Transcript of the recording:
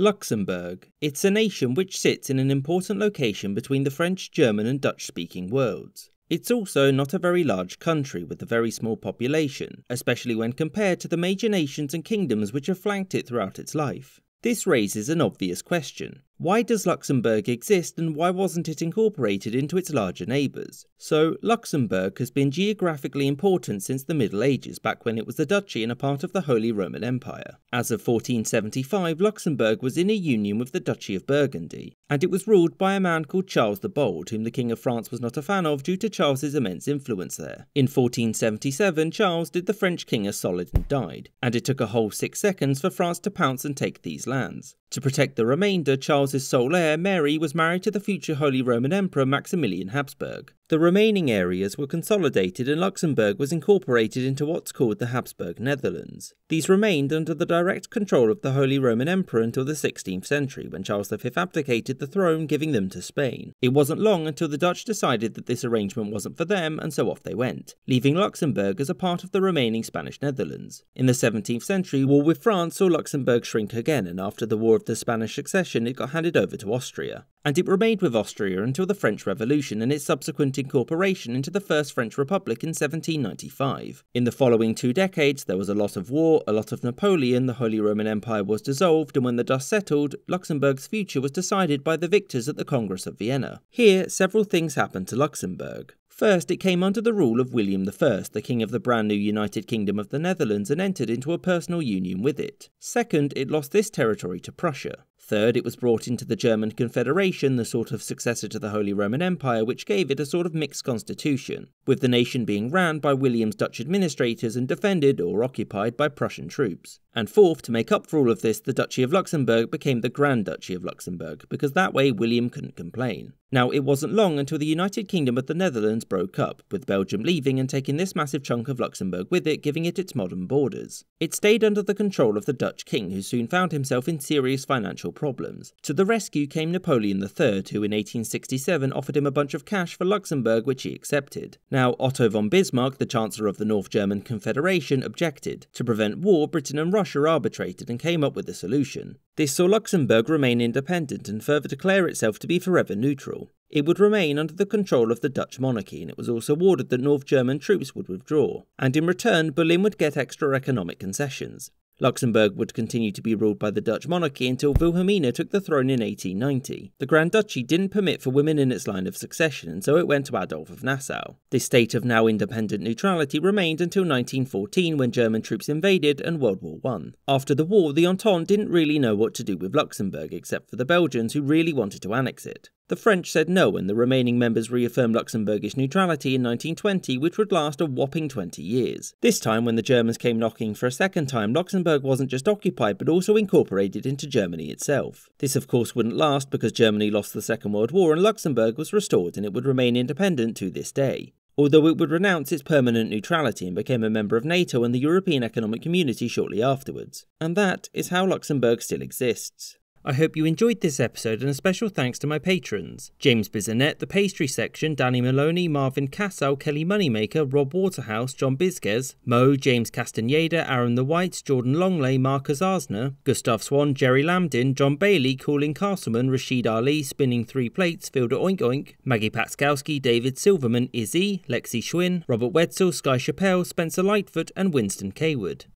Luxembourg. It's a nation which sits in an important location between the French, German, and Dutch speaking worlds. It's also not a very large country with a very small population, especially when compared to the major nations and kingdoms which have flanked it throughout its life. This raises an obvious question. Why does Luxembourg exist and why wasn't it incorporated into its larger neighbours? So, Luxembourg has been geographically important since the Middle Ages, back when it was a duchy and a part of the Holy Roman Empire. As of 1475, Luxembourg was in a union with the Duchy of Burgundy, and it was ruled by a man called Charles the Bold, whom the King of France was not a fan of due to Charles's immense influence there. In 1477, Charles did the French king a solid and died, and it took a whole six seconds for France to pounce and take these lands. To protect the remainder, Charles's sole heir, Mary, was married to the future Holy Roman Emperor Maximilian Habsburg. The remaining areas were consolidated and Luxembourg was incorporated into what's called the Habsburg Netherlands. These remained under the direct control of the Holy Roman Emperor until the 16th century, when Charles V abdicated the throne, giving them to Spain. It wasn't long until the Dutch decided that this arrangement wasn't for them, and so off they went, leaving Luxembourg as a part of the remaining Spanish Netherlands. In the 17th century, war with France saw Luxembourg shrink again, and after the War of the Spanish Succession, it got handed over to Austria and it remained with Austria until the French Revolution and its subsequent incorporation into the First French Republic in 1795. In the following two decades, there was a lot of war, a lot of Napoleon, the Holy Roman Empire was dissolved, and when the dust settled, Luxembourg's future was decided by the victors at the Congress of Vienna. Here, several things happened to Luxembourg. First, it came under the rule of William I, the king of the brand new United Kingdom of the Netherlands, and entered into a personal union with it. Second, it lost this territory to Prussia. Third, it was brought into the German Confederation, the sort of successor to the Holy Roman Empire, which gave it a sort of mixed constitution, with the nation being ran by William's Dutch administrators and defended or occupied by Prussian troops. And fourth, to make up for all of this, the Duchy of Luxembourg became the Grand Duchy of Luxembourg, because that way William couldn't complain. Now, it wasn't long until the United Kingdom of the Netherlands broke up, with Belgium leaving and taking this massive chunk of Luxembourg with it, giving it its modern borders. It stayed under the control of the Dutch king, who soon found himself in serious financial problems. To the rescue came Napoleon III, who in 1867 offered him a bunch of cash for Luxembourg, which he accepted. Now, Otto von Bismarck, the Chancellor of the North German Confederation, objected. To prevent war, Britain and Russia arbitrated and came up with a solution. This saw Luxembourg remain independent and further declare itself to be forever neutral. It would remain under the control of the Dutch monarchy, and it was also ordered that North German troops would withdraw, and in return, Berlin would get extra economic concessions. Luxembourg would continue to be ruled by the Dutch monarchy until Wilhelmina took the throne in 1890. The Grand Duchy didn't permit for women in its line of succession, and so it went to Adolf of Nassau. This state of now independent neutrality remained until 1914 when German troops invaded and World War I. After the war, the Entente didn't really know what to do with Luxembourg except for the Belgians who really wanted to annex it. The French said no, and the remaining members reaffirmed Luxembourgish neutrality in 1920, which would last a whopping 20 years. This time, when the Germans came knocking for a second time, Luxembourg wasn't just occupied but also incorporated into Germany itself. This, of course, wouldn't last because Germany lost the Second World War and Luxembourg was restored and it would remain independent to this day although it would renounce its permanent neutrality and became a member of NATO and the European Economic Community shortly afterwards. And that is how Luxembourg still exists. I hope you enjoyed this episode and a special thanks to my patrons James Bisonette, The Pastry Section, Danny Maloney, Marvin Cassow, Kelly Moneymaker, Rob Waterhouse, John Bizges, Mo, James Castaneda, Aaron the Whites, Jordan Longley, Marcus Arsner, Gustav Swan, Jerry Lambdin, John Bailey, Cooling Castleman, Rashid Ali, Spinning Three Plates, Fielder Oink Oink, Maggie Patskowski, David Silverman, Izzy, Lexi Schwinn, Robert Wetzel, Sky Chappelle, Spencer Lightfoot, and Winston Kaywood.